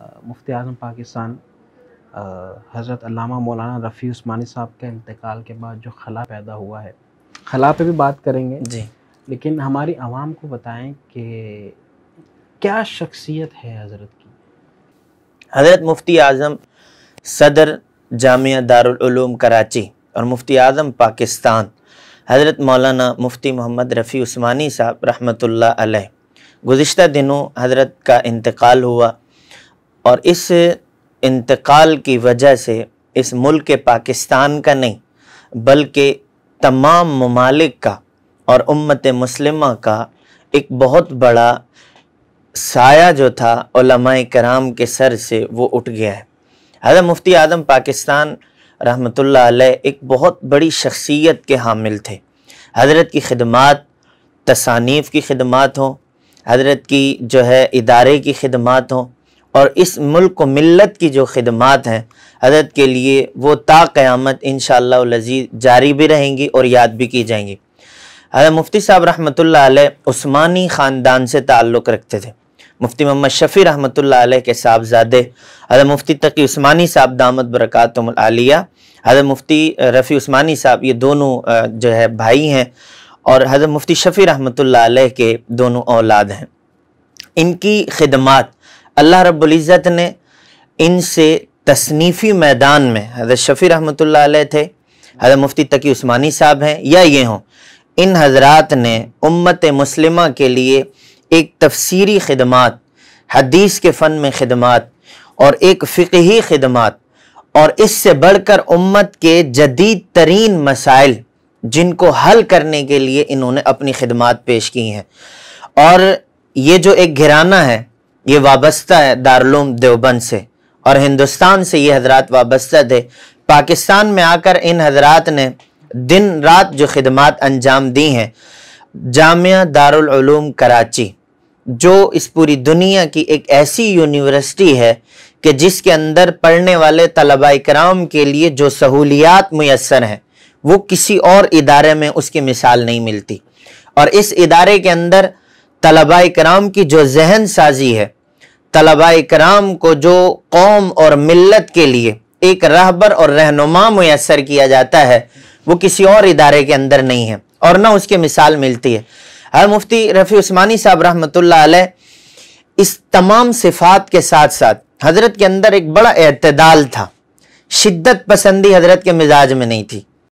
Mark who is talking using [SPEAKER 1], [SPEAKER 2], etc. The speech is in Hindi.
[SPEAKER 1] मुफ्ती आज़म पाकिस्तान हज़रत अल्लामा मौलाना रफ़ी उस्मानी साहब के इंतकाल के बाद जो खला पैदा हुआ है। खला पे भी बात करेंगे।
[SPEAKER 2] जी।
[SPEAKER 1] लेकिन हमारी आवाम को बताएँ कि क्या शख्सियत है हज़रत की?
[SPEAKER 2] हज़रत मुफ्ती आज़म सदर जामिया दारुल कराची और मुफ्ती आज़म पाकिस्तान। हज़रत मौलाना मुफ्ती मोहम्मद रफ़ी उस्मानी साहब रहमतुल्लाह अलैह। गुज्त दिनों हज़रत का इंतकाल हुआ। और इस इंतकाल की वजह से इस मुल्क पाकिस्तान का नहीं, बल्कि तमाम ममालिक का और उम्मत मुस्लिमा का एक बहुत बड़ा साया जो था कराम के सर से वो उठ गया है। हज़रत मुफ्ती आदम पाकिस्तान अलैह एक बहुत बड़ी शख्सियत के हामिल थे। हज़रत की खदमात तसानीफ़ की खदमात हों, हज़रत की जो है इदारे की खदमात हों और इस मुल्क को मिलत की जो खदमात हैं, हज़रत के लिए वो ता क़यामत इन शजीज़ जारी भी रहेंगी और याद भी की जाएँगी। हज़रत मुफ्ती साहब अलैह उस्मानी ख़ानदान से ताल्लुक़ रखते थे। मुफ्ती मोहम्मद शफ़ी रहमत अलैह के साहबजादे, हज़रत मुफ्ती तकी उस्मानी साहब दामद बरक़ातमिया हज़रत मुफ्ती रफ़ी उस्मानी साहब, ये दोनों जो है भाई हैं और हज़रत मुफ्ती शफ़ी रहमत अलैह के दोनों औलाद हैं। इनकी खदमात अल्लाह रब्ज़त ने इनसे तसनीफ़ी मैदान में, हज़रत शफ़ी रहमत थे, हज़रत मुफ्ती तकी उस्मानी साहब हैं, या ये हों, इन हजरात ने उम्मत मुस्लिमा के लिए एक तफसीरी खदमात, हदीस के फ़न में खदमात और एक फ़िकी खदमात और इससे बढ़कर उम्मत के जदीद तरीन मसाइल जिनको हल करने के लिए इन्होंने अपनी खदमात पेश की हैं। और ये जो एक घराना है ये वाबस्ता है दारुलूम देवबंद से। और हिंदुस्तान से ये हजरात वाबस्ता थे पाकिस्तान में आकर इन हजरात ने दिन रात जो खदमात अंजाम दी हैं, जामिया दारुल कराची, जो इस पूरी दुनिया की एक ऐसी यूनिवर्सिटी है कि जिसके अंदर पढ़ने वाले तलबा कराम के लिए जो सहूलियात मैसर हैं, वो किसी और इदारे में उसकी मिसाल नहीं मिलती। और इस इदारे के अंदर तलबा कराम की जो जहन साजी है तलबा कराम को जो कौम और मिल्लत के लिए एक रहबर और रहनुमा मैसर किया जाता है, वो किसी और इदारे के अंदर नहीं है और ना उसकी मिसाल मिलती है। हर मुफ्ती रफ़ी उस्मानी साहब रहमत इस तमाम सिफात के साथ साथ हज़रत के अंदर एक बड़ा अतदाल था। शिद्दत पसंदी हज़रत के मिजाज में नहीं थी।